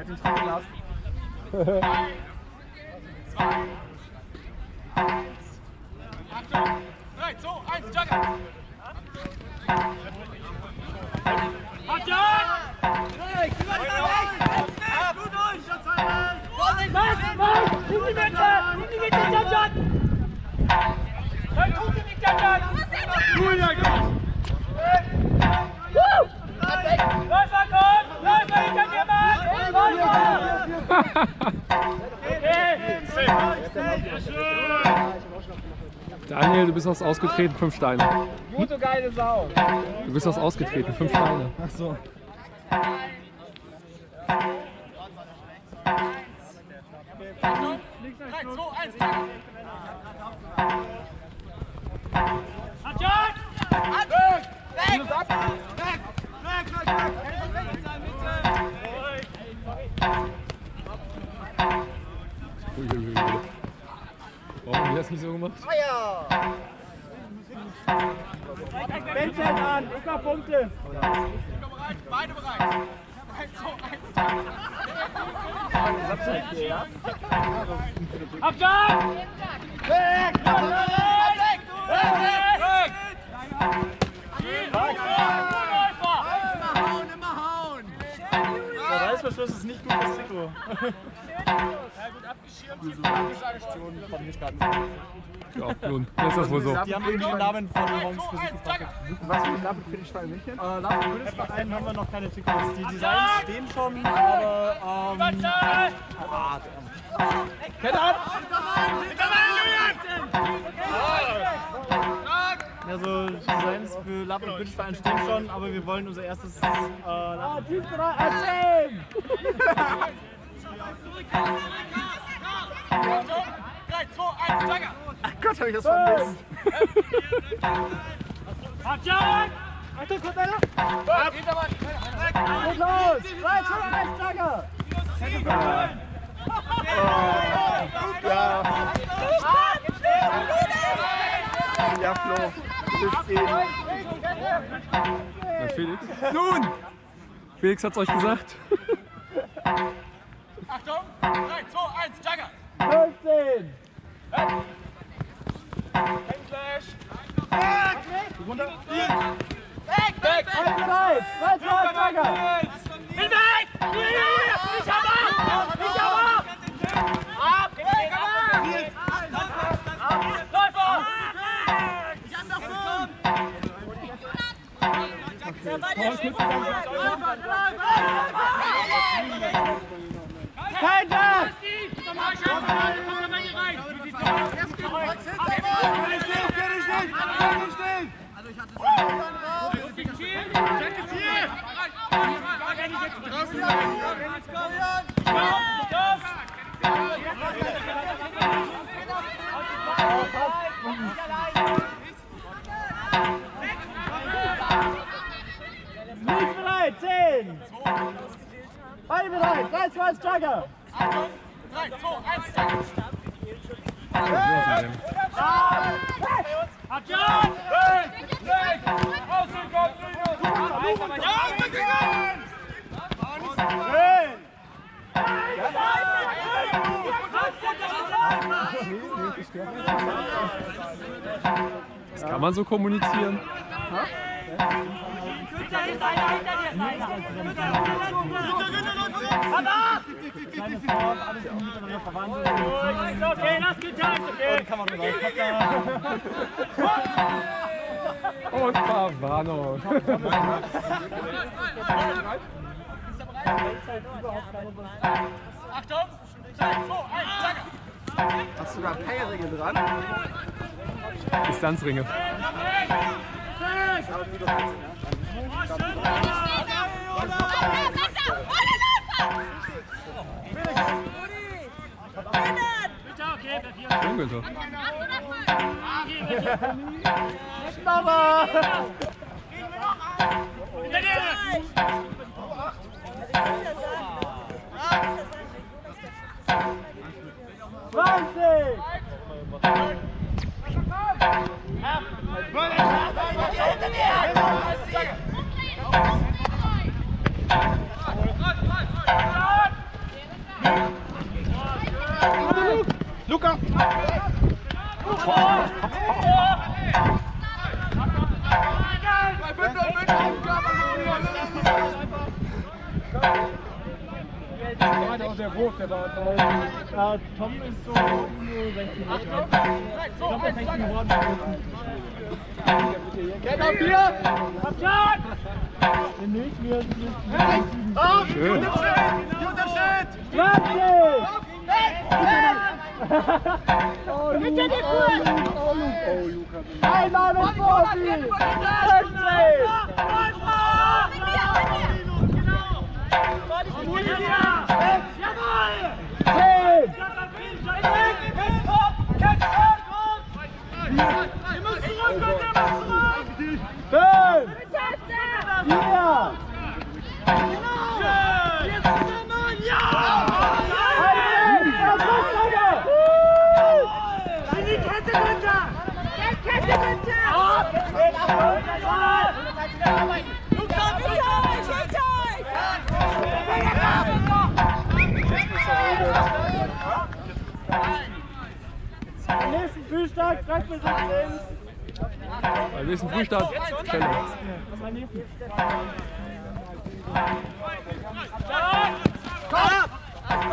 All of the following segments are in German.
Hätte ihn dran gelassen. Achtung! 3, 2, 1, Jugger! Julia, gut! Läufer kommt! Läufer hinter dir, Mann! Läufer! Daniel, du bist aus ausgetreten, fünf Steine. Gute geile Sau. Du bist aus ausgetreten, fünf Steine. Ach so. Achtung! 3, 2, 1, Jugger! Uiuiui. Das nicht so gemacht? Bändchen an, ich mach Punkte. Bereit? Beide bereit! 3, 2, 1, Jugger! Achtung! Weg! Weg! Reißverschluss ist nicht gut fürs Trikot. Aktion von mir gerade. Ja, nun, ist das wohl so. Die haben irgendwie den Namen von Monks für sich gefragt. Was für ein Lappen für den Schwein München? Äh, dem Bundesverein haben wir noch keine Trikots. Die Designs stehen schon, aber ähm, ah, Kette ab! also Designs für Lappen und Bundesverein stehen schon, aber wir wollen unser erstes äh, Lappen. erzählen! Achtung! 3, 2, 1, Jugger! Ach Gott, hab ich das vermisst. Achtung! Kommt einer! Hintermann! Geht los! 3, 2, 1, Jagger! Ja. Ja, Flo. Na, Felix? Nun! Felix hat's euch gesagt. Achtung! 3, 2, 1, Jugger! 15! Endflash! Weg! Bereit! 3, 2, 1, Jagger! Bin weg! Ich hab ab! Ich hab ab! Ab! Läufer! Ich hab noch fünf! Kein Dank! 10! Beide bereit! 3, 2, 1, Jagger! Achtung! 3, 2, 1, Jugger! Achtung! Weg! Weg! Außen kommt Linus! Ja, beginnen! Das kann man so kommunizieren. Kleine Sport, alles miteinander verwandelt. Okay, lass geteilt, okay? Kann man drüber. Und Pavano. Achtung! 3, 2, 1, Jugger! Hast du da Peilringe dran? Distanzringe. 이런 거죠. 했나봐. Der Wurf, der war Äh, Tom ist so um 60 Meter. Ich glaube, der fängt den Horn Kennt auf hier! Abschlag! Nicht mehr. Auf! Unterschied! Unterschied! Bitte die Kuh! Einmal mit Profi! Am nächsten Frühstück, gleich bis 16. Beim nächsten Frühstart. Nächsten?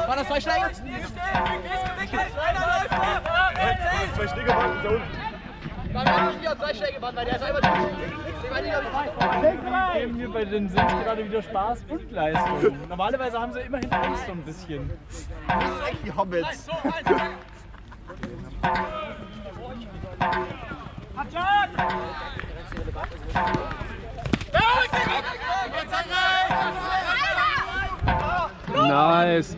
War das zwei Schläge? Zwei Schläge waren da unten. War mir nicht wieder zwei Schläge, weil der ist einfach durch. Geben wir bei den Sims gerade wieder Spaß und Leistung. Normalerweise haben sie immerhin Angst so ein bisschen. Das sind echt die Hobbits. Nice.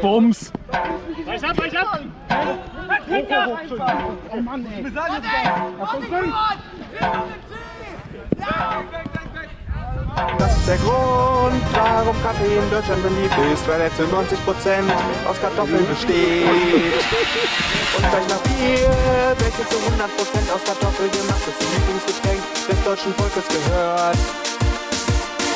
Bums. Reich ab, reich ab! Das ist der Grund, warum Kaffee in Deutschland beliebt ist, weil er zu 90% aus Kartoffeln besteht. Und gleich nach Bier, welches zu 100% aus Kartoffeln gemacht ist, zum Lieblingsgetränk des deutschen Volkes gehört.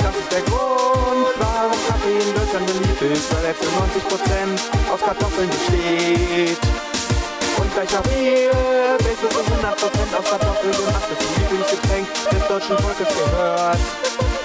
Das ist der Grund, warum Kaffee in Deutschland beliebt ist, weil er zu 90% aus Kartoffeln besteht. Und gleich nach Bier, welches zu 100% aus Kartoffeln gemacht ist, zum Lieblingsgetränk des deutschen Volkes gehört.